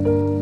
嗯。